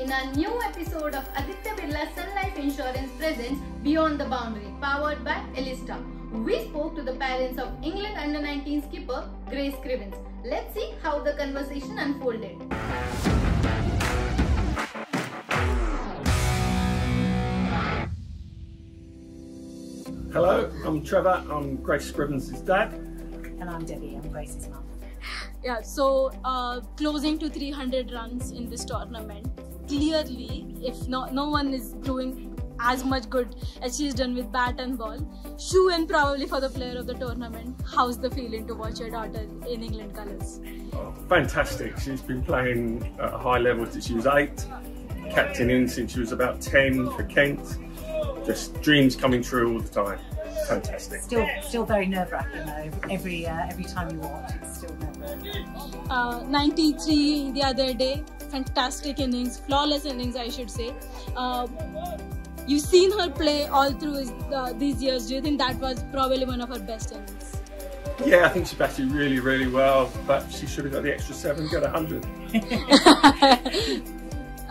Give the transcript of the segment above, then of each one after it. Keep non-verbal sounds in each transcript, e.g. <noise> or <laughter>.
in our new episode of Aditya Birla Sun Life Insurance presents Beyond the Boundary, powered by Elista. We spoke to the parents of England under 19 skipper Grace Scrivens. Let's see how the conversation unfolded. Hello, I'm Trevor. I'm Grace Scrivens' dad. And I'm Debbie, I'm Grace's mum. Yeah, so uh, closing to 300 runs in this tournament. Clearly, if no, no one is doing as much good as she's done with bat and ball, shoe in probably for the player of the tournament. How's the feeling to watch your daughter in England colours? Oh, fantastic. She's been playing at a high level since she was eight, captaining since she was about 10 for Kent. Just dreams coming true all the time. Fantastic. Still, still very nerve wracking though. Every uh, every time you watch, it's still nerve wracking. Uh, 93 the other day, fantastic innings, flawless innings, I should say. Uh, you've seen her play all through his, uh, these years. Do you think that was probably one of her best innings? Yeah, I think she batted really, really well, but she should have got the extra seven, got a 100.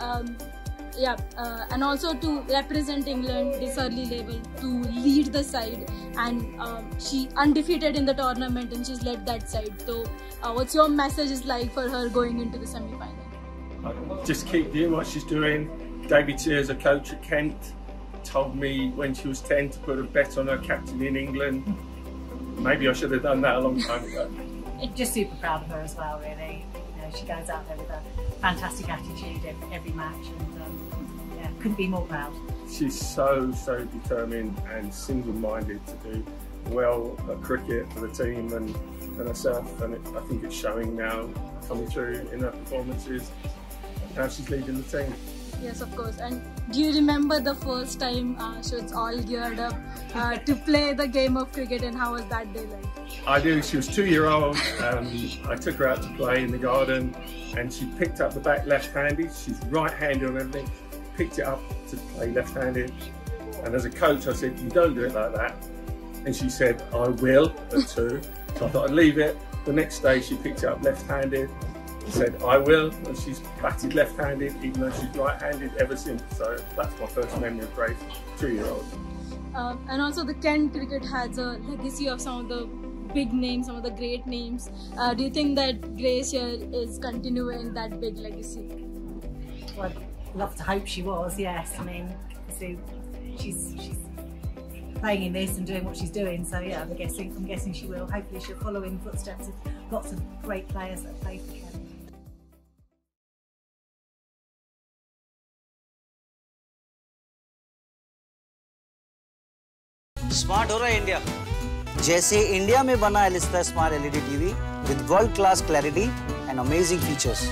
<laughs> um, yeah, uh, and also to represent England this early level, to lead the side, and um, she undefeated in the tournament, and she's led that side. So, uh, what's your message is like for her going into the semi-final? Just keep doing what she's doing. David Sears, a coach at Kent, told me when she was 10 to put a bet on her captain in England. Maybe I should have done that a long time ago. <laughs> Just super proud of her as well, really. You know, she goes out there with a fantastic attitude every, every match, and um, yeah, couldn't be more proud. She's so, so determined and single-minded to do well at cricket for the team and, and herself. And it, I think it's showing now, coming through in her performances, how she's leading the team. Yes, of course. And do you remember the first time uh, she was all geared up uh, to play the game of cricket, and how was that day like? I do. She was two year old. Um, I took her out to play in the garden and she picked up the bat left handed. She's right handed on everything. Picked it up to play left handed. And as a coach, I said, You don't do it like that. And she said, I will at two. So I thought I'd leave it. The next day, she picked it up left handed. Said, I will. And she's batted left handed, even though she's right handed ever since. So that's my first memory of Grace, two year old. Um, and also, the Kent cricket has a legacy of some of the big names, some of the great names. Uh, do you think that Grace here is continuing that big legacy? Well, I'd love to hope she was. Yes, I mean, so she's she's playing in this and doing what she's doing. So yeah, I'm guessing I'm guessing she will. Hopefully, she'll follow in the footsteps of lots of great players that have played for Kent. Smart हो रहा है India जैसे India में बना Elista smart LED TV with world class clarity and amazing features